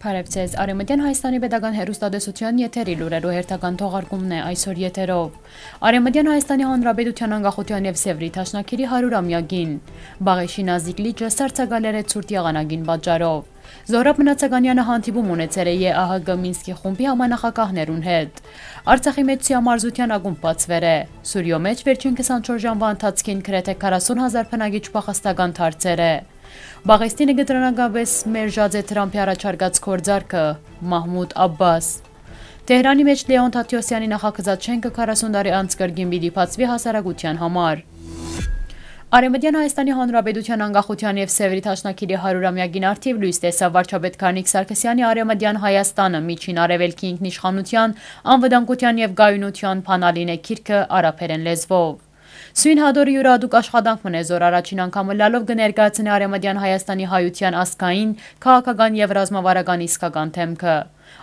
Բարև ձեզ։ Արեմտյան Հայաստանի Պետական Հերոստատեսության եթերի լուրերու հերթական թողարկումն է այսօր եթերով։ Արեմտյան Հայաստանի Հանրապետության անկախության եւ Սևրի Թաշնակիրի 100-ամյակին Բաղեշի Նազիկ լիճը սարցակալեր է ցուրտ եղանակին պատճառով։ Զորապ Մնացականյանը հանդիպում ունեցել է ԵԱՀԳ Մինսկի խումբի համանախակահներուն հետ։ Արցախի մեջ սիամարզության ակումբ բացվեր է։ Սուրյո մեջ վերջին 24 ժամվա ընթացքին գրեթե 40 հազար բնակիչ փախստական դարձեր է։ Բաղեստինը գտրոնագաբես մերժած է Թրամփի առաջարկած կորձարկը Մահմուդ Աբբաս։ Տեհրանի մեջ Լեոն Թաթյոսյանի նախագծած շենքը 40 տարի անց կրգին պիտի բացվի հասարակության համար։ Արեմտյան Հայաստանի Հանրապետության անկախության եւ Սևերի Թաշնակիրի 100-ամյակին արդիվ լույս տեսավ վարչապետ Քանիկ Սարգսյանի Արեմտյան Հայաստանը միջին արևելքի ինքնիշխանության, անվտանգության եւ գայունության փանալին է քիրքը արաբերեն լեզվով։ Սույն հադորի յուրադուկ աշխատանք մնե զոր առաջին անգամը լալով կներկայացնի Արեմադյան Հայաստանի հայության ասկային, քաղաքական եւ ռազմավարական իսկական թեմքը։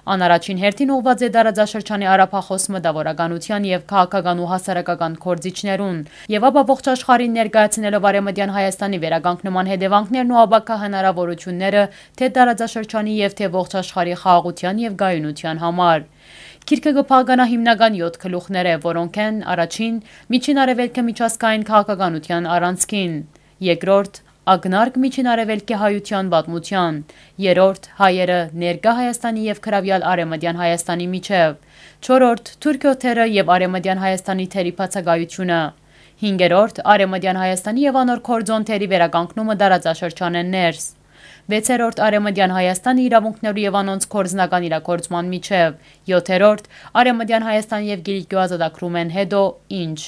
Անարաջին հերթին ուղված է դարաձաշրջանի արապախոս մտավորականության եւ քաղաքական ու հասարակական կորձիչներուն եւ ապա ողջ աշխարհին ներկայացնելով Արեմադյան Հայաստանի վերագանքնման հետևանքներն ու աբակա հնարավորությունները թե դարաձաշրջանի եւ թե ողջ աշխարհի խաղաղության եւ գայունության համար։ Քիրքը կփաղկանա հիմնական 7 գլուխներ է, որոնք են առաջին՝ միջին արևելքը միջազգային քաղաքականության առանցքին, երկրորդ՝ ագնարկ միջին արևելքի հայության պատմության, երրորդ՝ հայերը ներկա Հայաստանի եւ քրավյալ Արեմադյան Հայաստանի միջև, չորրորդ՝ թուրքյոթերը եւ Արեմադյան Հայաստանի թերի բացակայությունը, հինգերորդ՝ Արեմադյան Հայաստանի եւ անոր կորձոն թերի վերականգնումը դարաձաշրջանեն ներս, 6-րդ Արեմդյան Հայաստանի իրավունքներու եւ անոնց կորզնական իրակորձման միջև, 7-րդ Արեմդյան Հայաստանի եւ Գիրիկյո ազատագրում են հետո ինչ։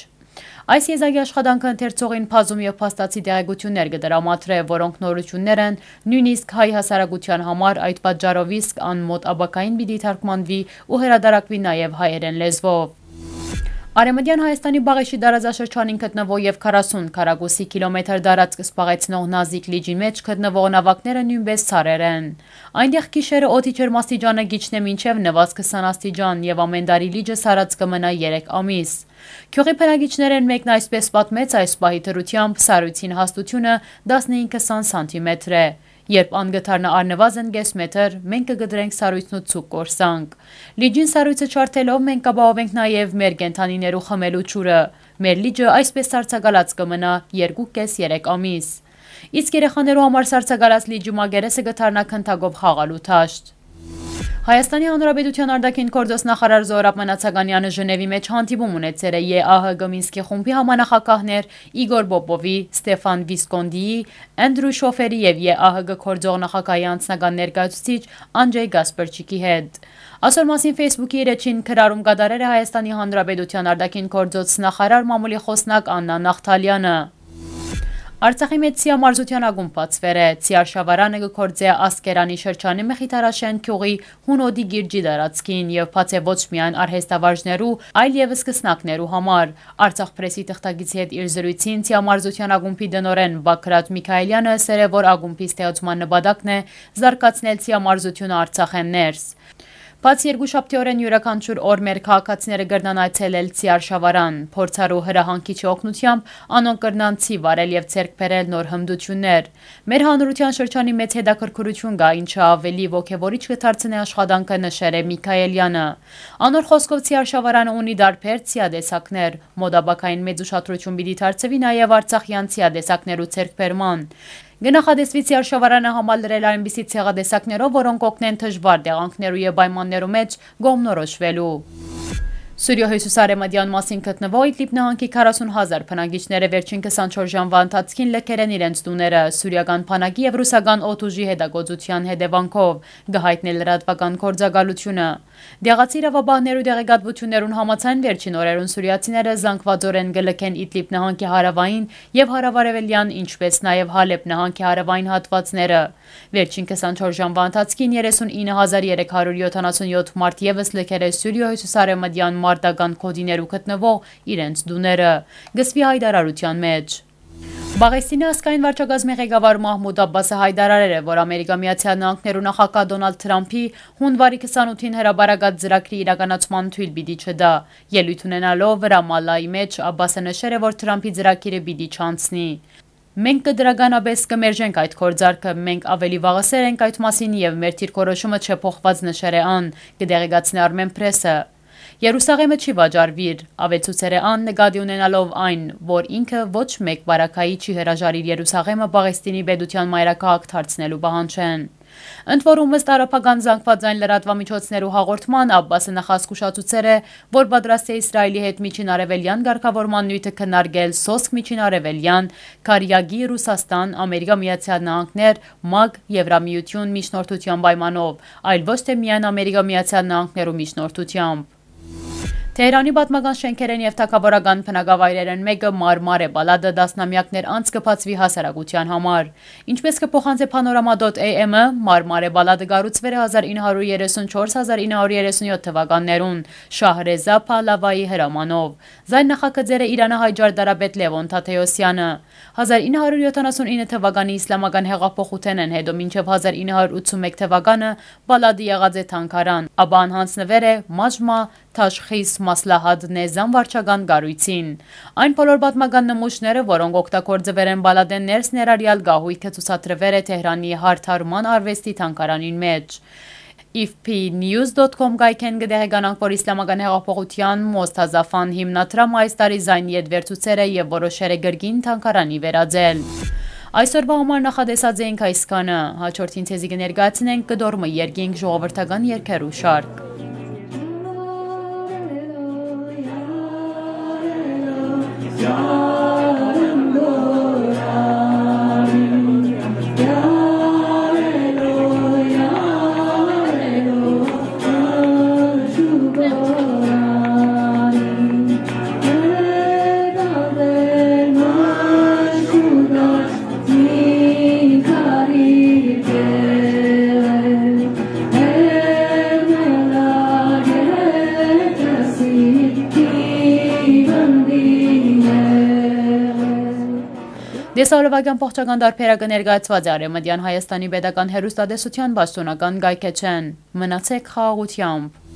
Այս եզակի աշխատանքը ընթերցողին փազում եւ փաստացի տեղեկություններ կդրամատրե, որոնք նորություններ են նույնիսկ հայ հասարակության համար այդ պատճառով իսկ անմոտ աբակային պիտի թարգմանվի ու հրադարակվի նաեւ հայերեն լեզվով։ Արեմդյան Հայաստանի Բաղեշի դարաձաշրջանին գտնվող եւ 40 քառակուսի կիլոմետր դարածք սպաղեցնող Նազիկ լիճի մեջ գտնվող նավակները նույնպես ցարեր են։ Այնտեղ գիշերը օդի ջերմաստիճանը գիչն է մինչև նվազ 20 աստիճան եւ ամեն տարի լիճը սարած կմնա 3 ամիս։ Քյողի բնակիչներն մեկն այսպես պատմեց այս պահի թրությամբ սարույցին հաստությունը 15-20 սանտիմետր է։ Երբ անգթարնը արնվազն գես մետր, մենք կգդրենք սարույցն ու ցուկ կորսանք։ Լիջին սարույցը չարթելով մենք կբաղովենք նաև մեր կենթանիներու խմելու ջուրը։ Մեր լիջը այսպես սարցակալած կմնա 2.5-3 ամիս։ Իսկ երեխաներու համար սարցակալած լիջի մագերեսը գթարնա քնթագով խաղալու թաշտ։ Հայաստանի Հանրապետության արտաքին գործոս նախարար Զորապ Մնացականյանը Ժնևի մեջ հանդիպում ունեցել է ԵԱՀԳ Մինսկի խումբի համանախակահներ Իգոր Բոպովի, Ստեֆան Վիսկոնդիի, Անդրու Շոֆերի եւ ԵԱՀԳ կորձող նախագահի անձնական ներկայացուցիչ Անջեյ Գասպարչիկի հետ։ Այսօր մասին Facebook-ի երեչին քրարում կատարել է Հայաստանի Հանրապետության արտաքին գործոց նախարար մամուլի խոսնակ Աննա Նախթալյանը։ Արցախի մեջ սիամարզության ագումբ բացվեր է, սիարշավարանը գկործե ասկերանի շրջանի մխիթարաշեն քյուղի հունոդի գիրջի դարացքին և պաց է ոչ միայն արհեստավարժներու, այլ եվս կսնակներու համար։ Արցախ պրեսի տղտագիցի հետ իր զրույցին սիամարզության ագումբի դնորեն Բակրատ Միքայելյանը սեր է, որ ագումբի ստեղծման նպատակն է զարգացնել սիամարզությունը Արցախեն ներս։ Բաց երկու շաբթիորեն յուրաքանչյուր օր մեր քաղաքացիները կրնան այցելել Ցիարշավարան, փորձարու հրահանգիչի օգնությամբ անոնք կրնան ցի վարել եւ ցերկ բերել նոր հմդություններ։ Մեր հանրության շրջանի մեծ հետաքրքրություն կա, ինչը ավելի ողջևորիչ կդարձնի աշխատանքը նշել է Միքայելյանը։ Անոր խոսքով Ցիարշավարանը ունի դարբեր ցիադեսակներ, մոդաբակային մեծ ուշադրություն պիտի դարձվի նաեւ Արցախյան ցիադեսակներու ցերկ բերման։ Գնախադեսվի Սիարշավարանը համալրել այնպիսի ցեղադեսակներով, որոնք օգնեն թժվար տեղանքներու եւ պայմաններու մեջ գոմնորոշվելու։ Սուրյո Հյուսուս Արեմադյան մասին գտնվող Իդլիբ նահանգի 40 հազար փնագիչները վերջին 24 ժամվա ընթացքին լքել են իրենց տուները սուրյական փանակի եւ ռուսական օթուժի հետագործության հետևանքով գահիթնել լրատվական կորձագալությունը։ Դեղացի իրավաբաններու դեղեկատվություններուն համացան վերջին օրերուն սուրիացիները զանգվածորեն գլքեն Իդլիբ նահանգի հարավային եւ հարավարևելյան, ինչպես նաեւ Հալեբ նահանգի հարավային հատվածները։ Վերջին 24 ժամվա ընթացքին 39377 մարդ եւս լքել է Սուրիո Հյուսիսարեմդյան մարտական կոդիներու գտնվող իրենց դուները։ Գսվի հայտարարության մեջ Բաղեստինի ասկային վարչագազմի ղեկավար Մահմուդ Աբբասը հայտարարել է, որ Ամերիկա Միացյալ Նահանգներու նախագահ Դոնալդ Թրամփի հունվարի 28-ին հրաբարակած ծրագրի իրականացման թույլ պիտի չդա։ Ելույթ ունենալով Ռամալայի մեջ Աբբասը նշել է, որ Թրամփի ծրագիրը պիտի չանցնի։ Մենք կդրագանաբես կմերժենք այդ կորձարկը, մենք ավելի վաղասեր ենք այդ մասին եւ մեր թիրքորոշումը չփոխված նշեր է ան, կդեղեկացնի Armen Press-ը։ Երուսաղեմը չի վաճառվիր, ավեցուցեր է ան նկատի ունենալով այն, որ ինքը ոչ մեկ բարակայի չի հրաժարիր Երուսաղեմը Պաղեստինի պետության մայրաքաղաք դարձնելու պահանջեն։ Ընդ որում ըստ արաբական զանգվածային լրատվամիջոցներու հաղորդման Աբբասը նախասկուշացուցեր է, որ պատրաստ է Իսրայելի հետ միջին արևելյան ղեկավարման նյութը քննարկել սոսկ միջին արևելյան, Կարիագի Ռուսաստան, Ամերիկա Միացյալ Նահանգներ, ՄԱԳ, Եվրամիություն միջնորդության պայմանով, այլ ոչ թե միայն Ամերիկա Միացյալ Նահանգներու միջնորդությամբ։ Թեհրանի պատմական շենքերեն եւ թակավորական բնակավայրերեն մեկը մարմար է բալադը դասնամյակներ անց կփածվի հասարակության համար։ Ինչպես կփոխանցե panorama.am-ը, մարմար է բալադը գառուցվել է 1934-1937 թվականներուն Շահրեզա Փալավայի հրամանով։ Զայն նախագծերը Իրանահայ ջարդարապետ Լևոն Թաթեոսյանը 1979 թվականի իսլամական հեղափոխութեն են հետո մինչև 1981 թվականը բալադի եղած է թանկարան, ապա անհանձնվեր է մաջմա Թաշխիս Մասլահադ Նեզան վարչական գարույցին։ Այն բոլոր պատմական նմուշները, որոնք օգտագործվել են բալադեն ներս ներառյալ գահույքը ցուցադրվել է Թեհրանի հարթարման արվեստի թանկարանին մեջ։ ifpnews.com գայքեն գդեղեգանանք, որ իսլամական հեղափոխության Մոստազաֆան հիմնադրամ այս տարի զայն ետվերցուցեր է եւ որոշեր է գրգին թանկարանի վերածել։ Այսօրվա համար նախադեսած էինք այսքանը, հաջորդին ցեզի կներկայացնենք կդորմը երգենք ժողովրդական երկերու շարք։ Դեսալովագյան փոխչական դարբերակը ներկայացված է Արեմդյան Հայաստանի Պետական Հերոստատեսության բաշտոնական գայքեչեն։ Մնացեք խաղաղությամբ։